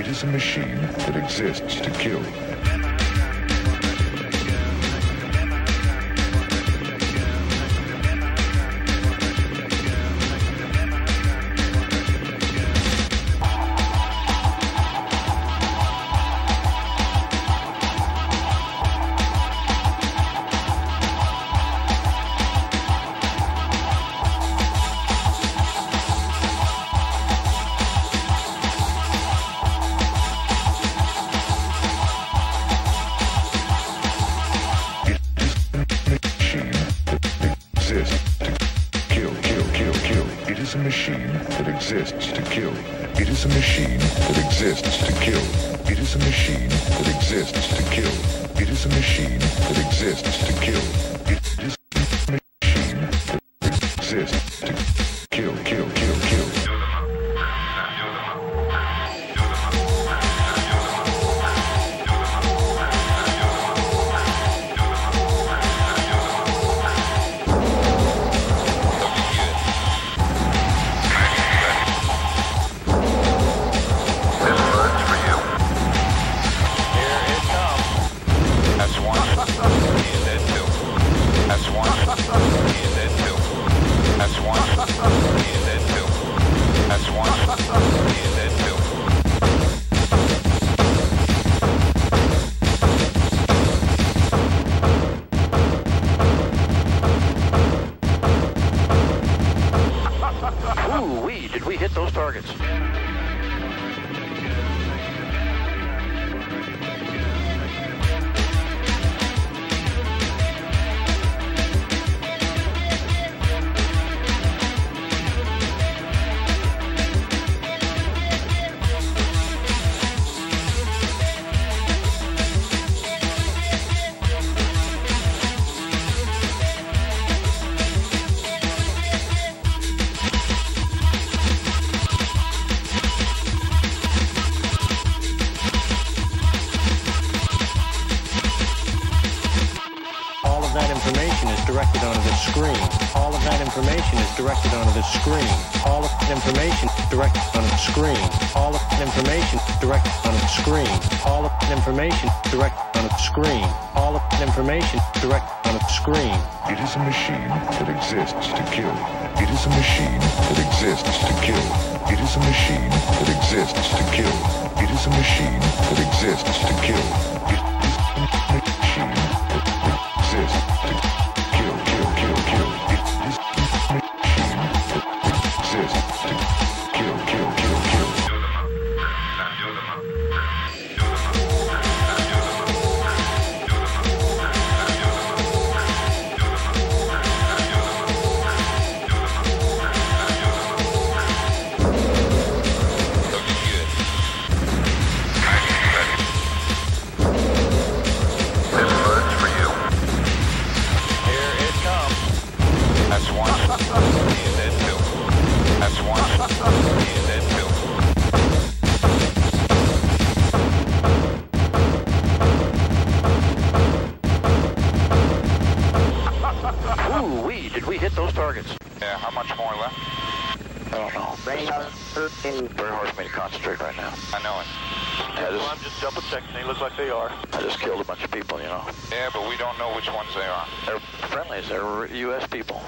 It is a machine that exists to kill. Exists to kill. It is a machine that exists to kill. It is a machine that exists to kill. It is a machine that exists to kill. It is targets? Of that information is directed onto the screen. All of that information is directed onto the screen. All of that information directed onto the screen. All of that information directed onto the screen. All of that information directed onto the screen. All of that information directed onto the screen. It is a machine that exists to kill. It is a machine that exists to kill. It is a machine that exists to kill. It is a machine that exists to kill. It is a machine targets? Yeah, how much more left? I don't know. Very hard for me to concentrate right now. I know it. Yeah, Well, I'm just double checking. They look like they are. I just killed a bunch of people, you know. Yeah, but we don't know which ones they are. They're friendlies. They're U.S. people.